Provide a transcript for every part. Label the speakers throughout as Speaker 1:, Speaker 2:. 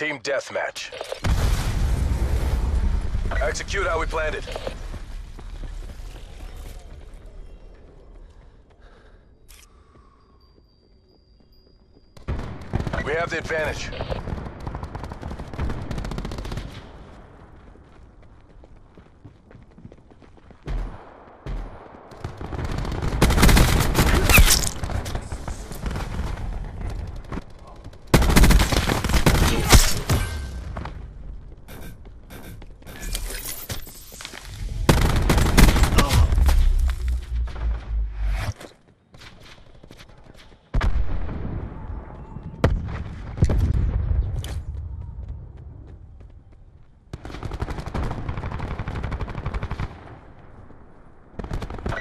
Speaker 1: Team deathmatch. Execute how we planned it. We have the advantage.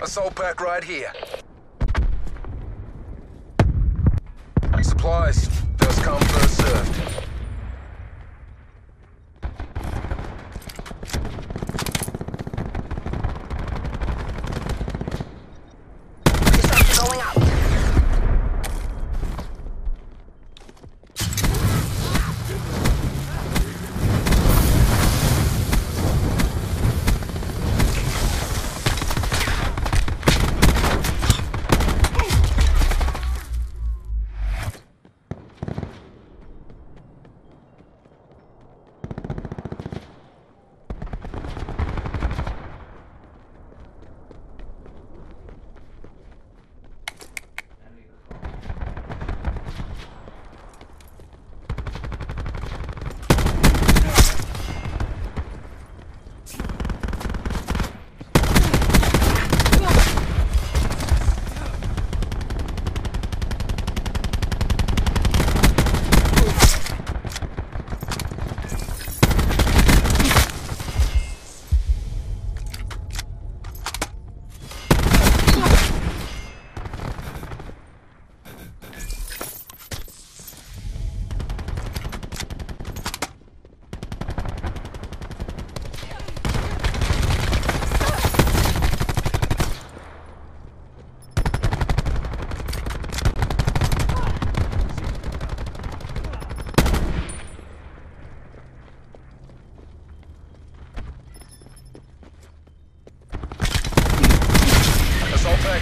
Speaker 1: Assault pack right here. Supplies. First come, first served.
Speaker 2: Disruptor going out.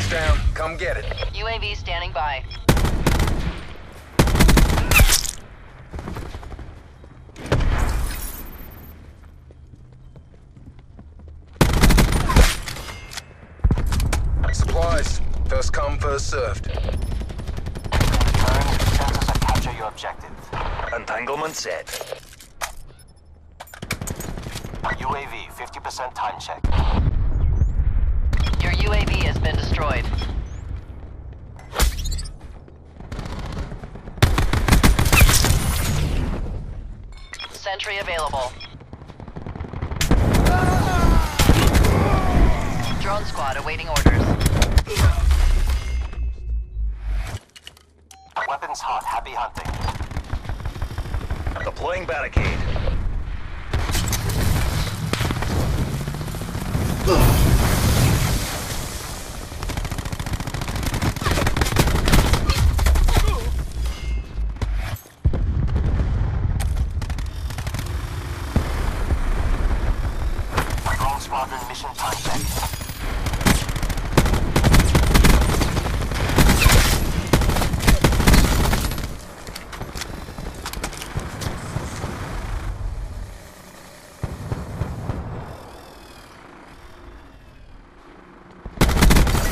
Speaker 1: Assault down. Come get it.
Speaker 3: UAV standing by.
Speaker 1: Supplies. First come, first served.
Speaker 4: Turn, sensors and capture your objective.
Speaker 1: Entanglement set.
Speaker 4: UAV, 50% time check.
Speaker 3: UAV has been destroyed. Sentry available. Drone squad awaiting orders.
Speaker 4: Weapons hot, happy hunting.
Speaker 1: Deploying barricade.
Speaker 4: Drone squadron mission time check.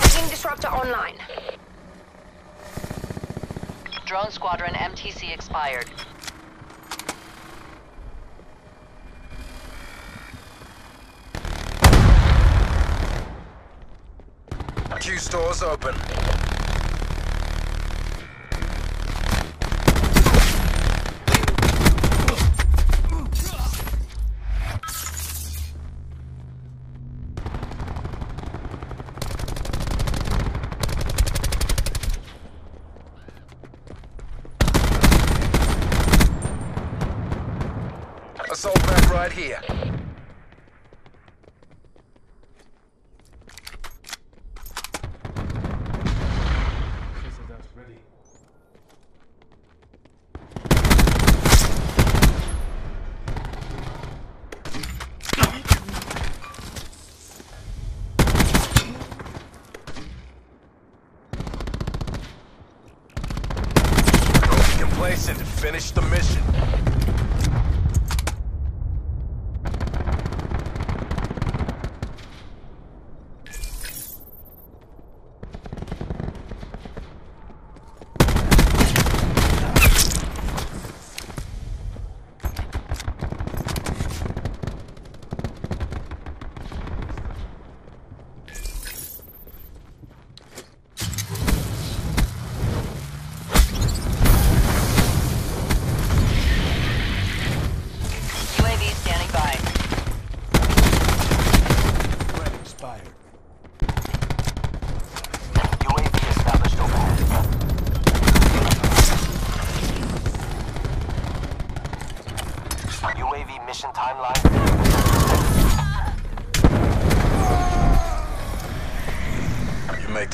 Speaker 2: Bringing disruptor online.
Speaker 3: Drone squadron MTC expired.
Speaker 1: Q stores open. assault map right here. complacent and finish the mission.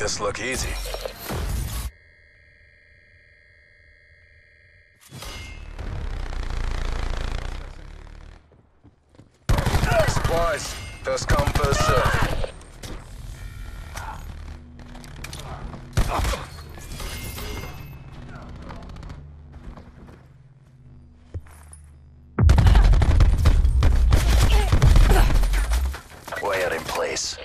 Speaker 1: this look easy. Supplies, first come, first serve. Way out in place.